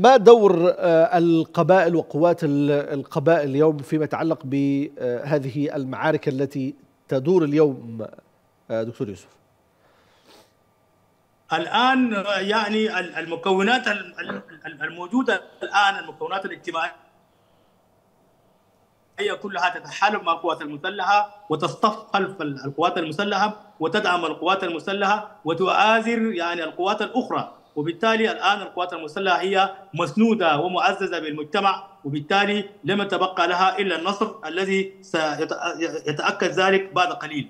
ما دور القبائل وقوات القبائل اليوم فيما يتعلق بهذه المعارك التي تدور اليوم دكتور يوسف؟ الآن يعني المكونات الموجودة الآن المكونات الاجتماعية هي كلها تتحالف مع القوات المسلحة وتصطف خلف القوات المسلحة وتدعم القوات المسلحة وتؤازر يعني القوات الأخرى. وبالتالي الآن القوات المسلحة هي مسنودة ومعززه بالمجتمع وبالتالي لم يتبقى لها إلا النصر الذي سيتاكد ذلك بعد قليل.